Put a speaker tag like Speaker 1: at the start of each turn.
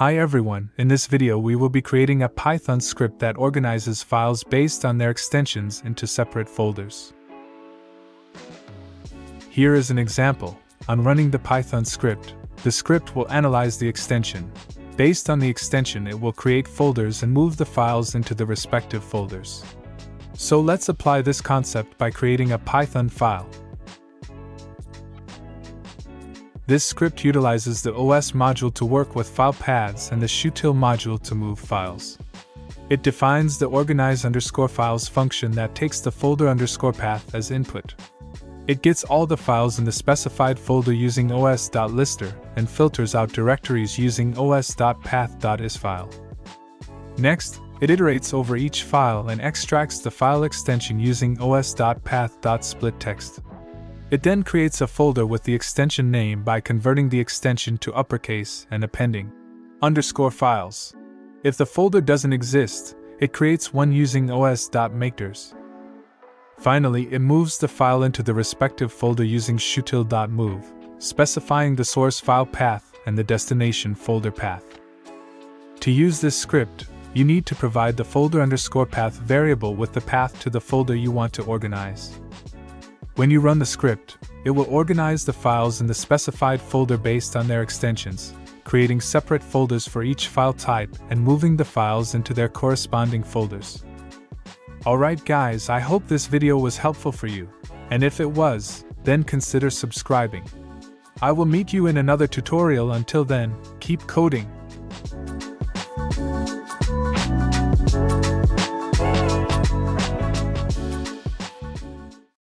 Speaker 1: Hi everyone, in this video we will be creating a Python script that organizes files based on their extensions into separate folders. Here is an example. On running the Python script, the script will analyze the extension. Based on the extension it will create folders and move the files into the respective folders. So let's apply this concept by creating a Python file. This script utilizes the OS module to work with file paths and the shutil module to move files. It defines the organize underscore files function that takes the folder underscore path as input. It gets all the files in the specified folder using os.listdir and filters out directories using os.path.isfile. Next, it iterates over each file and extracts the file extension using os.path.splitext. It then creates a folder with the extension name by converting the extension to uppercase and appending underscore files. If the folder doesn't exist, it creates one using os.makedirs. Finally, it moves the file into the respective folder using shutil.move, specifying the source file path and the destination folder path. To use this script, you need to provide the folder underscore path variable with the path to the folder you want to organize. When you run the script, it will organize the files in the specified folder based on their extensions, creating separate folders for each file type and moving the files into their corresponding folders. Alright guys, I hope this video was helpful for you, and if it was, then consider subscribing. I will meet you in another tutorial until then, keep coding,